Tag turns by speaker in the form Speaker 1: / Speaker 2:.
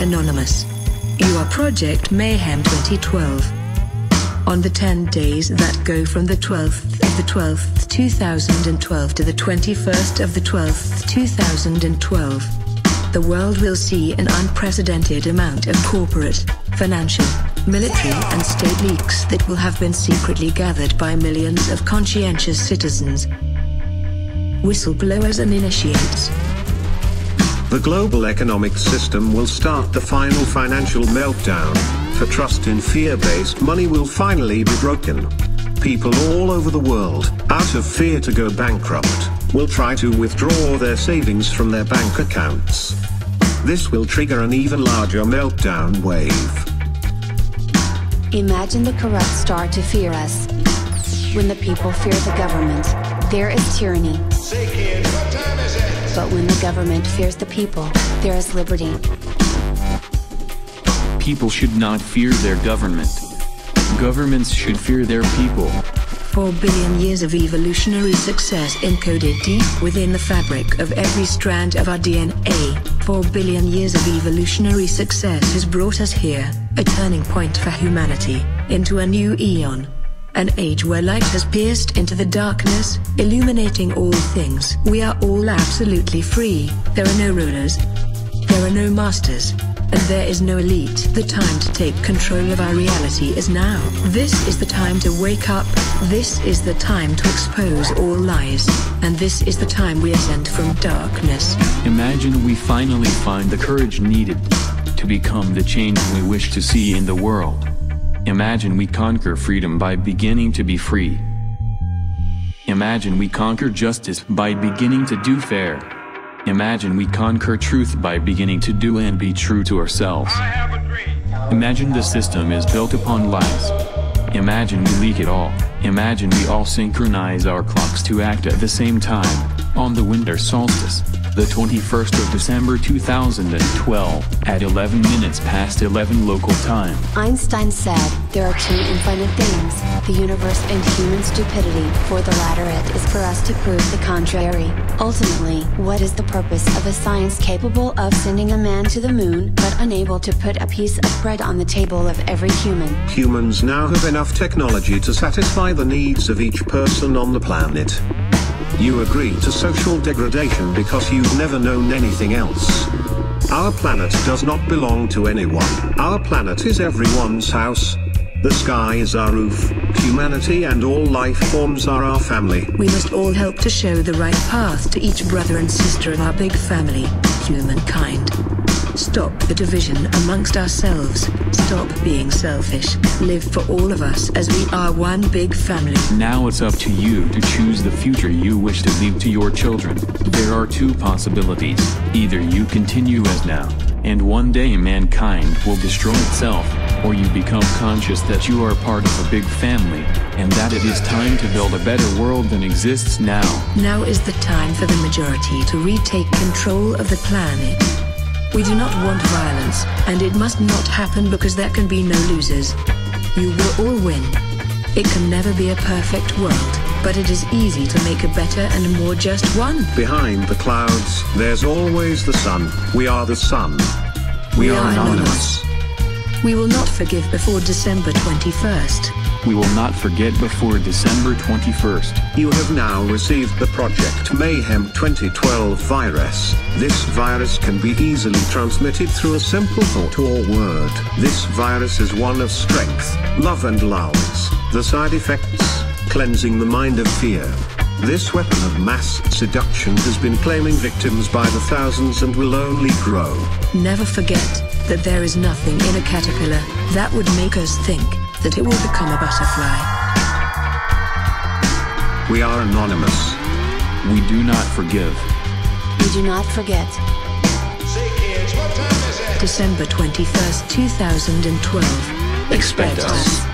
Speaker 1: Anonymous. You are Project Mayhem 2012. On the 10 days that go from the 12th of the 12th 2012 to the 21st of the 12th 2012, the world will see an unprecedented amount of corporate, financial, military and state leaks that will have been secretly gathered by millions of conscientious citizens, whistleblowers and initiates.
Speaker 2: The global economic system will start the final financial meltdown, for trust in fear-based money will finally be broken. People all over the world, out of fear to go bankrupt, will try to withdraw their savings from their bank accounts. This will trigger an even larger meltdown wave.
Speaker 3: Imagine the corrupt start to fear us. When the people fear the government, there is tyranny. But when the government fears the people, there is liberty.
Speaker 4: People should not fear their government. Governments should fear their people.
Speaker 1: Four billion years of evolutionary success encoded deep within the fabric of every strand of our DNA. Four billion years of evolutionary success has brought us here, a turning point for humanity, into a new eon. An age where light has pierced into the darkness, illuminating all things. We are all absolutely free. There are no rulers. There are no masters. And there is no elite. The time to take control of our reality is now. This is the time to wake up. This is the time to expose all lies. And this is the time we ascend from darkness.
Speaker 4: Imagine we finally find the courage needed to become the change we wish to see in the world. Imagine we conquer freedom by beginning to be free. Imagine we conquer justice by beginning to do fair. Imagine we conquer truth by beginning to do and be true to ourselves. Imagine the system is built upon lies. Imagine we leak it all. Imagine we all synchronize our clocks to act at the same time, on the winter solstice the 21st of December 2012, at 11 minutes past 11 local time.
Speaker 3: Einstein said, there are two infinite things, the universe and human stupidity, for the latter it is for us to prove the contrary. Ultimately, what is the purpose of a science capable of sending a man to the moon, but unable to put a piece of bread on the table of every human?
Speaker 2: Humans now have enough technology to satisfy the needs of each person on the planet. You agree to social degradation because you've never known anything else. Our planet does not belong to anyone. Our planet is everyone's house. The sky is our roof. Humanity and all life forms are our family.
Speaker 1: We must all help to show the right path to each brother and sister of our big family, humankind. Stop the division amongst ourselves. Stop being selfish. Live for all of us as we are one big family.
Speaker 4: Now it's up to you to choose the future you wish to leave to your children. There are two possibilities. Either you continue as now, and one day mankind will destroy itself, or you become conscious that you are part of a big family, and that it is time to build a better world than exists now.
Speaker 1: Now is the time for the majority to retake control of the planet. We do not want violence, and it must not happen because there can be no losers. You will all win. It can never be a perfect world, but it is easy to make a better and more just one.
Speaker 2: Behind the clouds, there's always the sun. We are the sun. We,
Speaker 1: We
Speaker 2: are,
Speaker 1: are
Speaker 2: anonymous.
Speaker 1: We will not forgive before December 21st.
Speaker 4: We will not forget before December 21st.
Speaker 2: You have now received the Project Mayhem 2012 virus. This virus can be easily transmitted through a simple thought or word. This virus is one of strength, love and lulz. The side effects, cleansing the mind of fear. This weapon of mass seduction has been claiming victims by the thousands and will only grow.
Speaker 1: Never forget that there is nothing in a caterpillar that would make us think that it will become a butterfly.
Speaker 2: We are anonymous.
Speaker 4: We do not forgive.
Speaker 3: We do not forget.
Speaker 1: December 21st, 2012.
Speaker 4: Expect us.